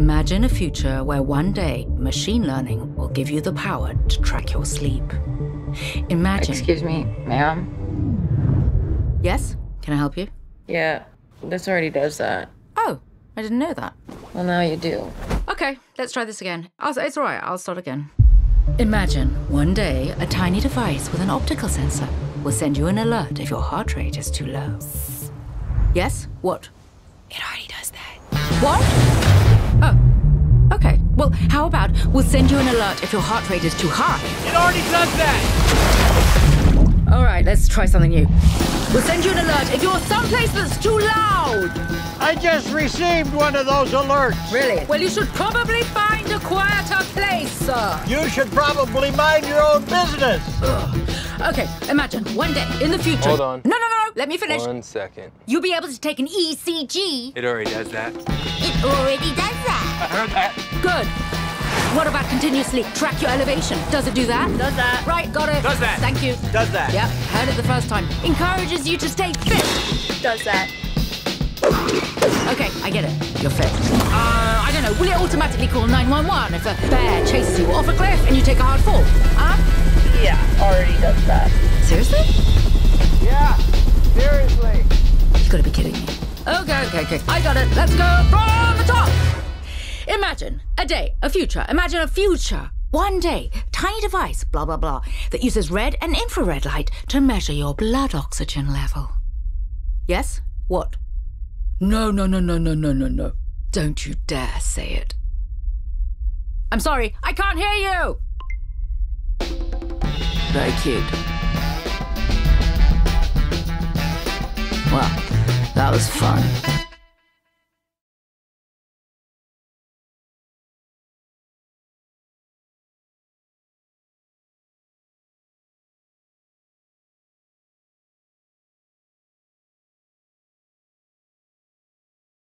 Imagine a future where one day machine learning will give you the power to track your sleep. Imagine. Excuse me, ma'am? Yes? Can I help you? Yeah, this already does that. Oh, I didn't know that. Well, now you do. Okay, let's try this again. I'll, it's all right, I'll start again. Imagine one day a tiny device with an optical sensor will send you an alert if your heart rate is too low. Yes? What? It already does that. What? Oh. Okay. Well, how about we'll send you an alert if your heart rate is too high? It already does that! All right, let's try something new. We'll send you an alert if you're someplace that's too loud. I just received one of those alerts. Really? Well, you should probably find a quieter place, sir. You should probably mind your own business. Ugh. Okay, imagine one day in the future. Hold on. No, no, no, let me finish. One second. You'll be able to take an ECG. It already does that. It already does that. I heard that. Good. What about continuously track your elevation? Does it do that? Does that. Right, got it. Does that. Thank you. Does that. Yep, heard it the first time. Encourages you to stay fit. Does that. Okay, I get it. You're fit. Uh, I don't know. Will it automatically call 911 if a bear chases you off a cliff and you take a hard fall? Huh? Yeah, already does that. Seriously? Okay, okay. I got it. Let's go from the top. Imagine a day, a future. Imagine a future. One day, tiny device, blah, blah, blah, that uses red and infrared light to measure your blood oxygen level. Yes? What? No, no, no, no, no, no, no, no. Don't you dare say it. I'm sorry, I can't hear you! Very cute. Well, was fun.